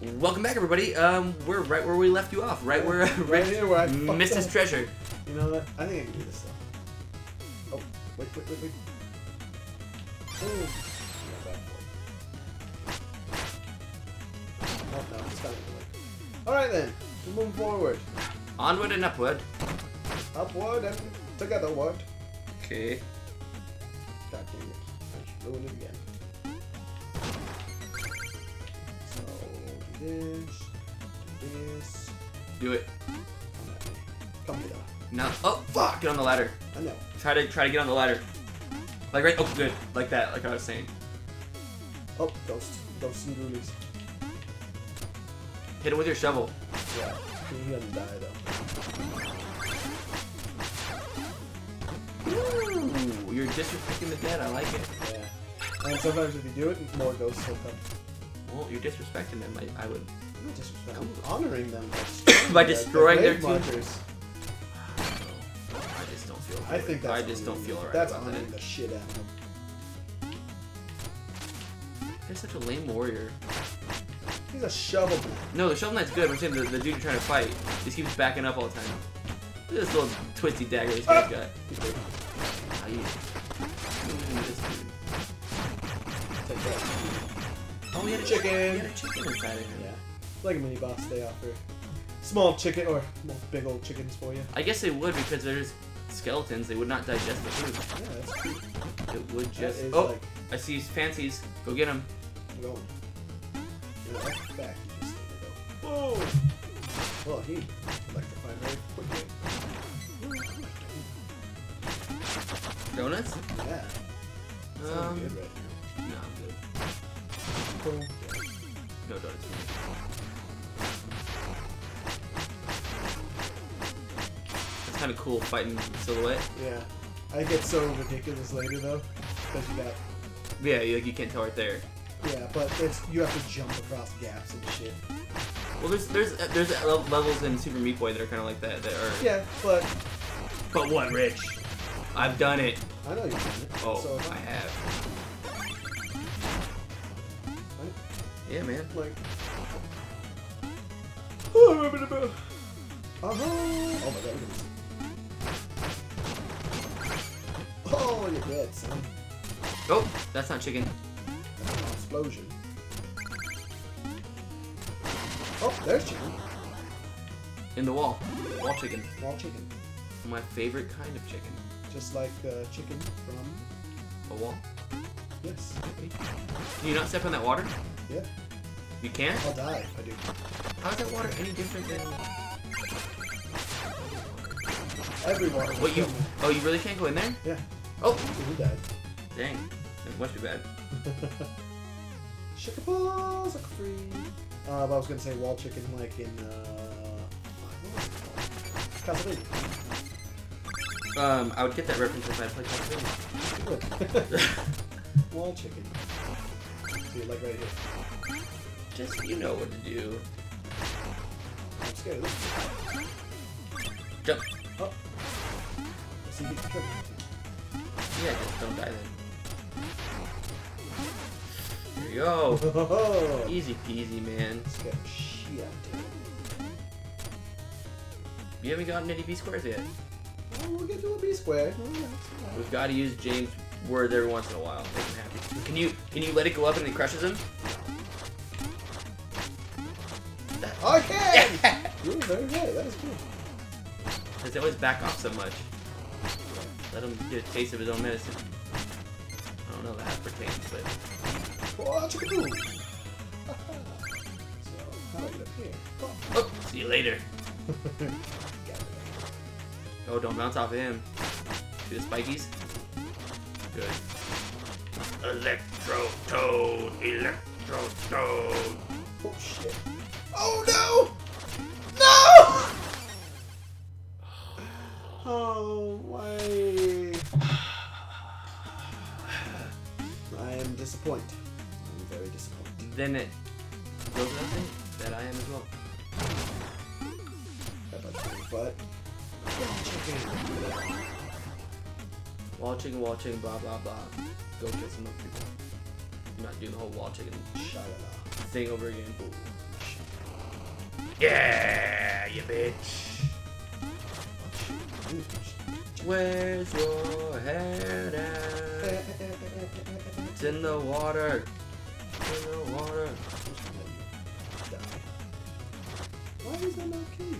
Welcome back, everybody. Um, we're right where we left you off. Right where Right Rick here where I missed his treasure. You know what? I think I can do this though. Oh, wait, wait, wait, wait. Ooh. Not bad for it. Oh, no, it's kind of like. Alright then, we're moving forward. Onward and upward. Upward and togetherward. Okay. God dang it. I should ruin it again. This, do this. Do it. Come at me. Come here. Now. Oh, fuck! Get on the ladder. I know. Try to try to get on the ladder. Like right. Oh, good. Like that. Like I was saying. Oh, ghost. Ghosts and ghoulies. Hit him with your shovel. Yeah. He doesn't die though. Ooh, you're just disrespecting the dead. I like it. Yeah. And sometimes if you do it, more ghosts will come. Well, you're disrespecting them. I, I would. I'm not disrespecting. Them. I'm honoring them By destroying their markers. I just don't feel. I think that's I just don't feel alright That's honoring that. the shit out of them. You're such a lame warrior. He's a shovel man. No, the shovel knight's good. I'm saying the, the dude you're trying to fight just keeps backing up all the time. Look at this little twisty dagger this guy's got. Ah! He had a Chicken. He had a chicken inside of him. Yeah. It's like a mini boss they offer. Small chicken or well, big old chickens for you. I guess they would because there's skeletons. They would not digest the food. Yeah, that's cute. It would just. Oh, like I see his fancies. Go get him. I'm going. You know, that's back. You just go. Whoa! Well, he electrified very quickly. Donuts? Yeah. Um, good right no, now. Cool. No donuts. It's kind of cool fighting silhouette. Yeah. I get so ridiculous later though, because you got Yeah, you, like you can't tell right there. yeah, but it's you have to jump across gaps and shit. Well, there's there's there's le- levels in Super Meat Boy that are kind of like that. That are. Yeah, but But what, Rich? I've done it. I know you've done it. Oh, so I have. Yeah, man. like. Oh, remember the bell. Uh-huh. Oh my god, look at this. Oh, you're dead, son. Oh, that's not chicken. That's an explosion. Oh, there's chicken. In the wall. Wall chicken. Wall chicken. My favorite kind of chicken. Just like uh, chicken from. A wall. Yes. Can you not step on that water? Yeah. You can't? I'll die if I do. How is that water any different than Everyone. what you? Oh, you really can't go in there? Yeah. Oh, Who died? dang. That must be bad. Sugar balls are free. Uh, but I was gonna say wall chicken like in uh, what was it called? Castlevania. Um, I would get that reference if I played Castlevania. Wall chicken. See, like right here. Just you know what to do. Of this. Jump. Oh. See, he can Yeah, just don't die then. There you go. Oh. Easy peasy, man. Scared the shit out of him. You haven't gotten any B squares yet. Oh, we'll get to a B square. Oh, We've got to use James' word every once in a while. Make him happy. Can you can you let it go up and it crushes him? Right. You were very right. That was good. Because they always back off so much. Let him get a taste of his own medicine. I don't know if that pertains, but Oh, chicken boom. so, how do I get up here? Oh. oh, see you later. Oh, don't bounce off of him. See the spikies? Good. Electro Toad, Electro Toad. Oh shit. Oh no! Oh why? I am disappointed. I'm very disappointed. Then it goes saying that I am as well. But wall chicken, blah blah blah. Go kill some other people. Not doing the whole wall chicken Sha-la-la. thing over again. Yeah, you bitch. Where's your head at? It's in the water. It's in the water. Why is that not key?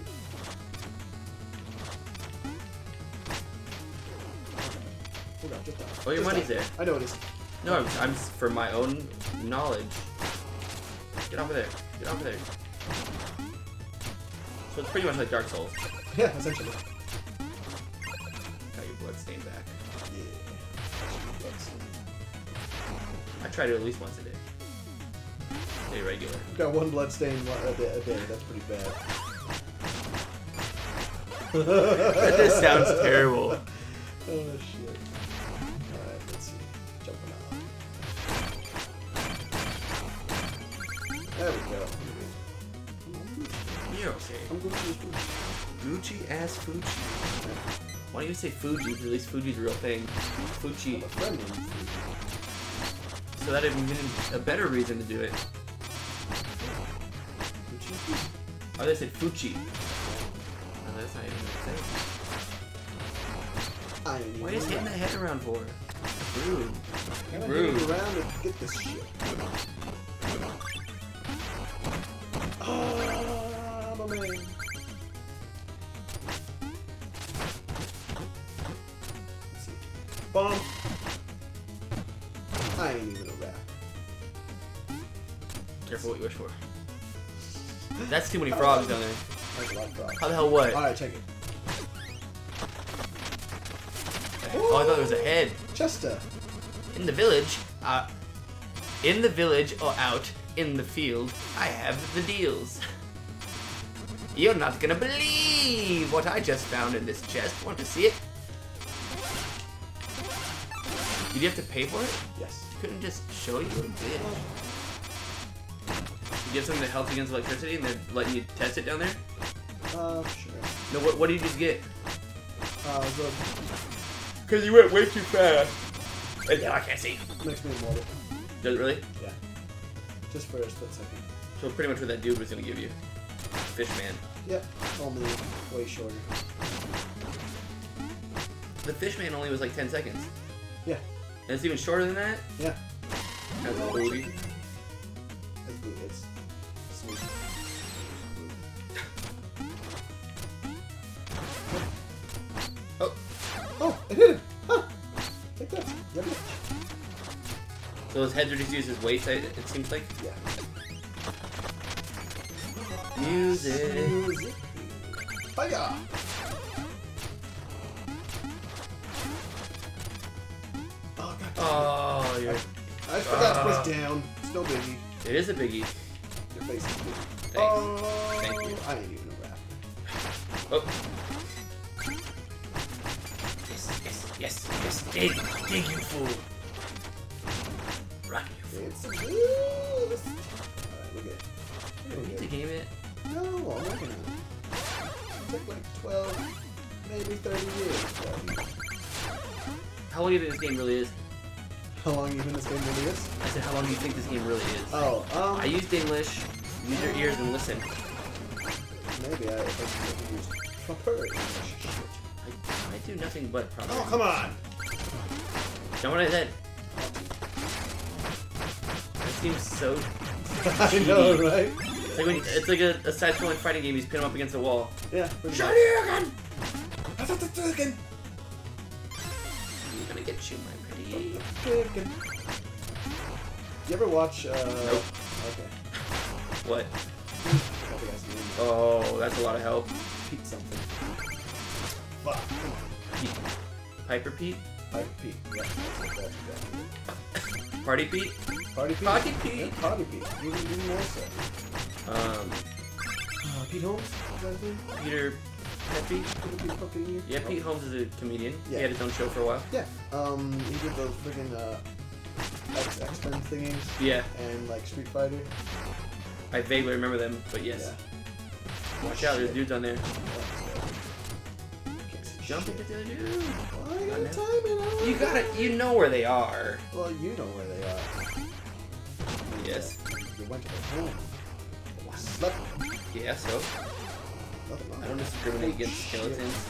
Hold on, just die. Oh, your Just money's die. there. I know it is. No, I'm, I'm for my own knowledge. Get of there. Get off of there. So it's pretty much like Dark Souls. Yeah, essentially. Blood back. Yeah. Let's I try to at least once a day. Stay regular. Got one blood stain a day, a day. That's pretty bad. That just sounds terrible. Oh shit. Alright, let's see. Jumping on. There we go. You're okay. I'm to Gucci ass Fuji. Why don't you say Fuji? At least Fuji's a real thing. Fuji. A friend named So that'd be a better reason to do it. Fuji. Oh, they said Fuji. No, that's not even what it says. I Why are you just hitting that head around for? Rude. Rude. around and get this shit. That's too many frogs down there. That's a lot of frogs. How the hell what? Alright, check it. Oh, I thought there was a head. Chester. In the village, uh, in the village or out in the field, I have the deals. You're not gonna believe what I just found in this chest. Want to see it? Did you have to pay for it? Yes. Couldn't just show you a bit. You get something that helps against electricity, and they're letting you test it down there. Uh, sure. No, what, what did you just get? Uh, the Because you went way too fast. And now I can't see. makes me immortal. Does it really? Yeah. Just for a split second. So pretty much what that dude was gonna give you. Fish man. Yep. Only way shorter. The fish man only was like 10 seconds. Yeah. And it's even shorter than that? Yeah. That's booty. It's blue. Hit him! Huh! Take that. Bitch. so his heads are just used as weights, it, seems like? Yeah. Music. Music. Fire! Oh, God. Oh, you're, I forgot to Ah. push down. It's no biggie. it is a biggie. Your face is big. Thanks. Oh, Thank you. I ain't even a rap. Oh. Dig, dig, you fool. Run, you fool. It's loose. Alright, we're good. Don't need to game it. No, I'm working on it. It took like 12, maybe 30 years. How long do you think this game really is? How long do you been this game really is? I said, how long do you think this game really is? Oh, um, I used English. Use your ears and listen. maybe I, I should use proper English. Shit. I, I do nothing but proper. Oh, come on! Know what I said? That seems so. I know, right? It's like, when, it's like a, a side-scrolling fighting game. You just pin them up against a wall. Yeah, Shut it again! Chicken. I'm gonna get you, my pretty. Chicken. You ever watch, uh... Nope. Okay. What? I forgot the guy's name. Oh, that's a lot of help. Pete something. Fuck. Pete. Piper Pete? Pipe Pete. Yeah, that's, that's exactly it. Party Pete? Party Pete. Party Pete. Yeah, Party Pete. Even, even more so. Um, Uh, Pete Holmes? Is that his name? Peter Pepe? Could it be fucking you? Yeah, Oh. Pete Holmes is a comedian. Yeah. He had his own show for a while. Yeah. Um, he did those freaking uh, X X Men thingies Yeah, and like Street Fighter. I vaguely remember them, but yes. Yeah. Watch out, there's dudes on there. See Jump into the dude. Well, I I gotta time it. I You know. gotta, you know where they are. Well, you know where they are. Yes. You went to their home. Slept. Yeah, so I don't discriminate against skeletons.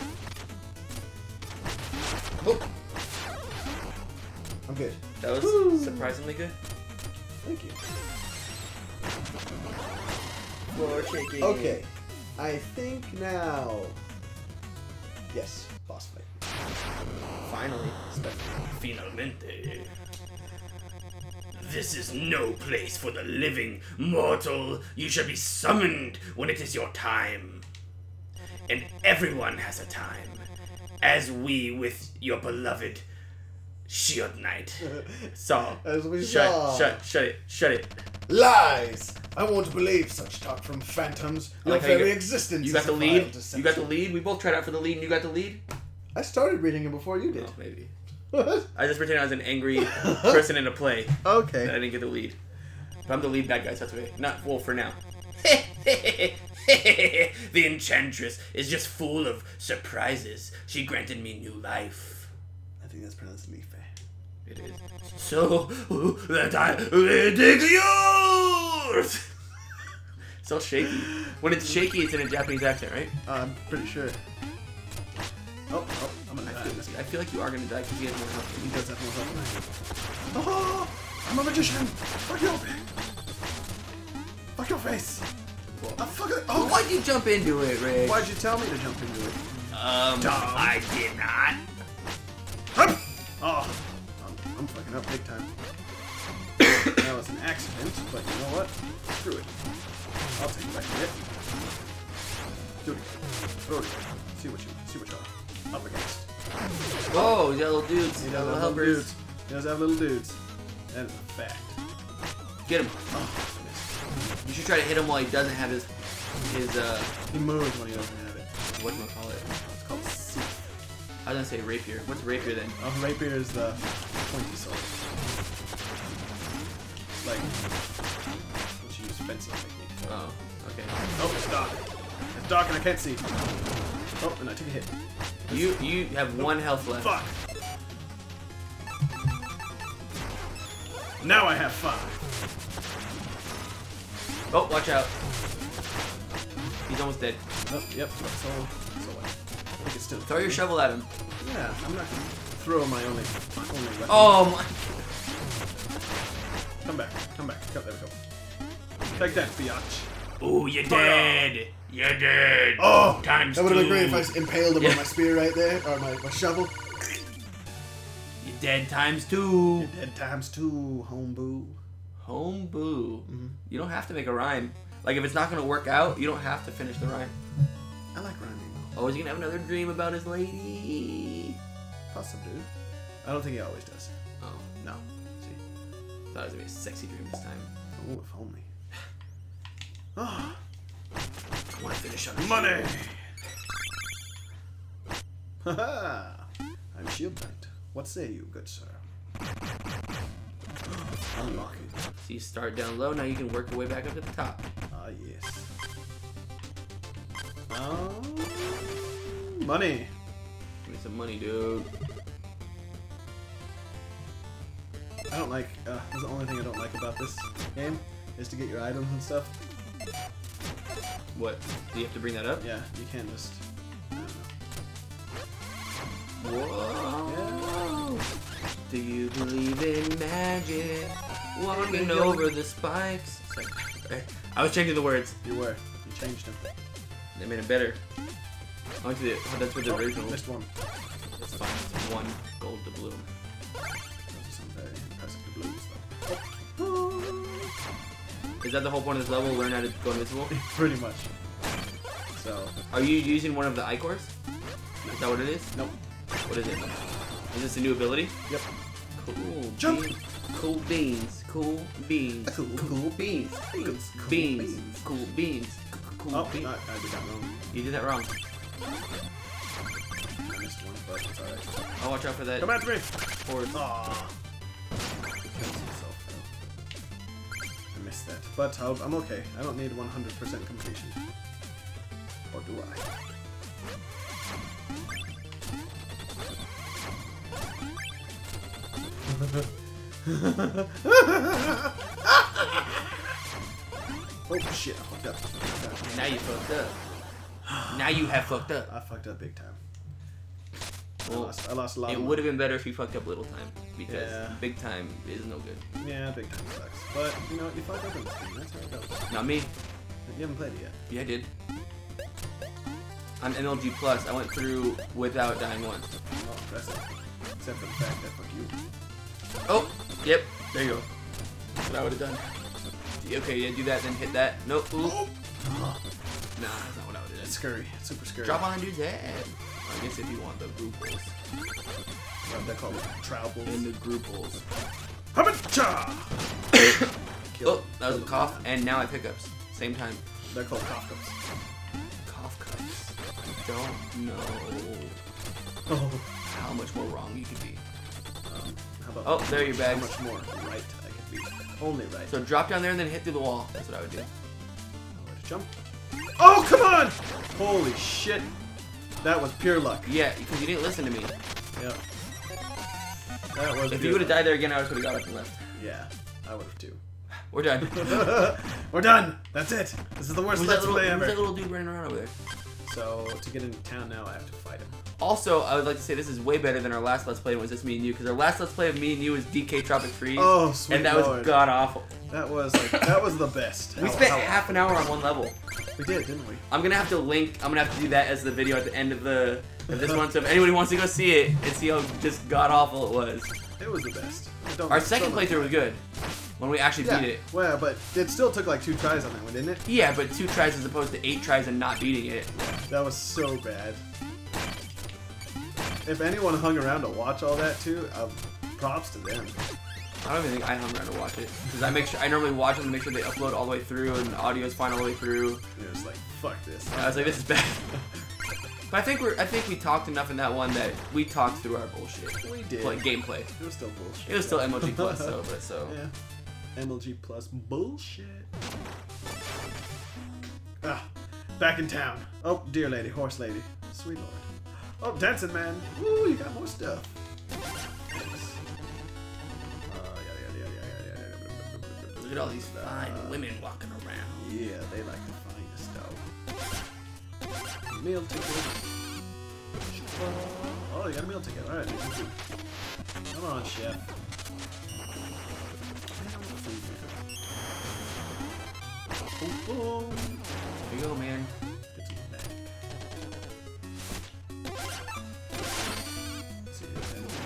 Oh, I'm good. that was Woo. surprisingly good. Thank you. Floor shaking. Okay. I think now. Yes. Finally. Finalmente. This is no place for the living, mortal. You shall be summoned when it is your time. And everyone has a time. As we with your beloved Shield Knight saw. As we Shut, saw. shut, shut it, shut it. Lies! I won't believe such talk from phantoms. Your like how you very got- existence You got the lead. You got the lead. We both tried out for the lead, and you got the lead. I started reading it before you did. Oh, maybe. I just pretended I was an angry person in a play. that I didn't get the lead. But I'm the lead bad guy, so that's okay. Not well for now. the Enchantress is just full of surprises. She granted me new life. I think that's pronounced Leaf. It is. So that I take yours! So shaky. When it's shaky, it's in a Japanese accent, right? I'm pretty sure. I feel, like you are gonna die because he has more health. He does have more health than I do. Oh, I'm a magician. Fuck you. Fuck your face. Oh, fuck it. Oh, Oh, why'd you jump into it, Ray? Why'd you tell me to jump into it? Um, Dumb. I did not. Oh, I'm, I'm fucking up big time. that was an accident, but you know what? Screw it. I'll take it back to it. Do it. Throw it. See what you see what you're up against. Whoa, you got little dudes. He You got little helpers. dudes. He does have little dudes. That is a fact. Get him. Oh. You should try to hit him while he doesn't have his his uh He moves when he doesn't have it. what do call it? It's called Sith. I was gonna say rapier. What's rapier then? Oh, rapier is the pointy sword. Like, what you use fencing technique for. Oh, okay. Oh, it's dark. It's dark and I can't see. Oh, and I took a hit. You you have one health left. Fuck. Now I have five. Oh, watch out. He's almost dead. Oh, yep. So, so? I think it's still. Throw your shovel at him. Yeah, I'm not gonna throw my only, only weapon. Oh my. Come back. Come back. Come, there we go. Take that, biatch. Oh, you're dead. You're dead. Oh! Times That would have been great if I impaled him Yeah. with my spear right there, or my, my shovel. You're dead times two. Dead times two, home boo. Home boo. Mm-hmm. You don't have to make a rhyme. Like if it's not gonna work out, you don't have to finish the rhyme. I like rhyming. Oh, is he gonna have another dream about his lady? Possibly. I don't think he always does. Oh, No. See. thought it was gonna be a sexy dream this time. Oh, if only. Oh, I want to money! Haha! I'm Shield Knight. What say you, good sir? Unlock it. So you start down low. Now you can work your way back up to the top. Ah, yes. Um, money. Give me some money, dude. I don't like. Uh, that's the only thing I don't like about this game is to get your items and stuff. What? Do you have to bring that up? Yeah, you can't just. I don't know. Whoa. Do you believe in magic? Walking over the spikes. Sorry. I was changing the words. You were. You changed them. They made it better. I to that's what the Oh, original. missed one. It's fine. It's one Is that the whole point of this level? Learn how to go invisible? Pretty much. So, Are you using one of the Ichors? Is that what it is? nope. What is it? Is this a new ability? Yep. Cool. Jump. beans. Cool beans. Cool beans. Cool, cool beans. beans. Cool Beans. beans. Cool beans. Cool Oh, beans. no, I did that wrong. You did that wrong. I missed one, but it's alright. I'll watch out for that. Come after me! Forward. Aww. But I'll, I'm okay. I don't need 100% completion. Or do I? Oh shit! I fucked up. I fucked up. Now you fucked up. Now you have fucked up. I fucked up big time. I Well, lost, I lost a lot. it would have been better if you fucked up little time because Yeah. big time is no good. Yeah, big time sucks. But you know, you fucked up in this game. That's how it goes. Not me. You haven't played it yet. Yeah, I did. On MLG Plus, I went through without dying once. Oh, that's it. Except for the fact that fuck you. Oh, yep. There you go. That's what I would have done. Okay, yeah, do that, then hit that. Nope. Ooh. Oh. Nah, that's not what I would have It's scary. It's super scary. Drop on dude's head. I guess if you want the grouples. What they call it? Troubles. And the grouples. Habacha! Oh, that was a cough, and now I pickups. Same time. They're called cough cups. Cough cups. I don't know Oh. how much more wrong you could be. Um, how about Oh, there are your How much more right I could be? Only right. So drop down there and then hit through the wall. That's what I would do. Where to jump? Oh, come on! Holy shit. That was pure luck. Yeah, because you didn't listen to me. Yep. That was If you would have died there again, I would have got up and left. Yeah, I would have too. We're done. We're done. That's it. This is the worst Let's Play who's that ever. little dude running around over there? So to get into town now, I have to fight him. Also, I would like to say this is way better than our last Let's Play was just me and you, because our last Let's Play of me and you was DK Tropic Freeze, Oh, sweet and that lord. was god awful. That was like, that was the best. We How- spent how- half an hour on one level. We did, didn't we? I'm gonna have to link. I'm gonna have to do that as the video at the end of the of this one. So if anybody wants to go see it and see how just god awful it was, It was the best. Don't- our second playthrough was good when we actually Yeah. beat it. Well, but it still took like two tries on that one, didn't it? Yeah, but two tries as opposed to eight tries and not beating it. That was so bad. If anyone hung around to watch all that too, um, props to them. I don't even think I hung around to watch it because I make sure I normally watch them to make sure they upload all the way through and the audio's fine all the way through. And It was like, fuck this. I was like, this is bad. But I think we're I think we talked enough in that one that we talked through our bullshit. We did. Play, gameplay. It was still bullshit. It was still MLG plus though, but so. Yeah. MLG plus bullshit. Ah, back in town. Oh, dear lady, horse lady. Sweet lord. Oh, dancing man. Woo, you got more stuff. Uh. Look at all these fine Uh, women walking around. Yeah, they like the finest stuff. Meal ticket. Oh, you got a meal ticket. Alright, make some food. Come on, chef. Boom, boom. There you go, man. Get some back. Let's see if anything-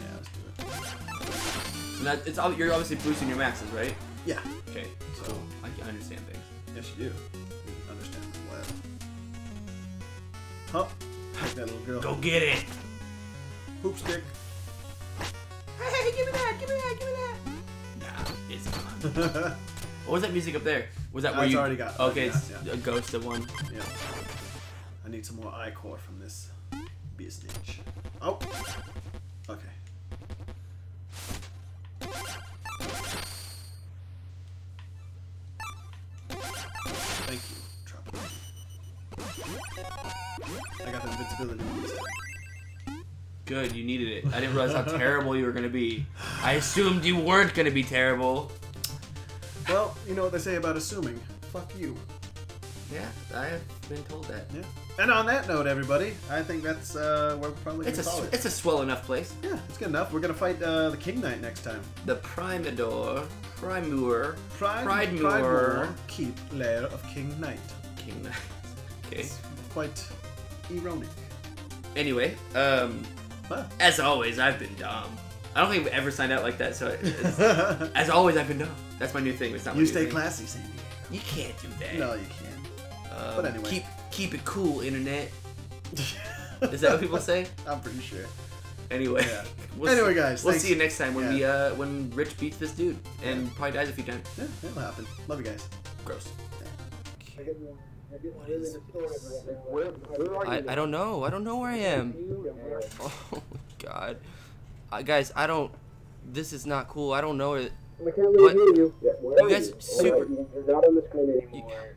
Yeah, let's do it. So that it's you're obviously boosting your maxes, right? Yeah. Okay. So I can understand things. Yes, you do. You understand them well. Huh? Like that little girl. Go get it. Poop stick. Hey, give me that! Give me that! Give me that! Nah, it's gone. yeah. What was that music up there? Was that where That's you? already got- Okay, yeah, it's yeah. a ghost of one. I need some more ichor from this business. Oh. Okay. Thank you. I got the invincibility. Good, you needed it. I didn't realize how terrible you were gonna be. I assumed you weren't gonna be terrible. Well, you know what they say about assuming. Fuck you. Yeah, I have been told that. Yeah. And on that note, everybody, I think that's uh, where we're probably It's a call it. it's a swell enough place. Yeah, it's good enough. We're gonna fight uh, the King Knight next time. The Primador, Primur, Pride, Pridemoor, Moor. keep lair of King Knight. King Knight. Okay. It's quite ironic. Anyway, um, But as always, I've been dumb. I don't think I've ever signed out like that. So, it's, as always, I've been dumb. That's my new thing. It's not my you new stay thing. classy, San Diego. You can't do that. No, you can. Um, but anyway. keep keep it cool, internet. Is that what people say? I'm pretty sure. Anyway. Yeah. We'll Anyway, see, guys, We'll thanks. see you next time when Yeah. we uh when Rich beats this dude and probably dies a few times. Yeah, it'll happen. Love you guys. Gross. I, I don't know. I don't know where I am. Oh my god. Uh, guys, I don't. This is not cool. I don't know it. I can't really What? hear you. Yeah, You are guys you? super- You're not on the screen anymore.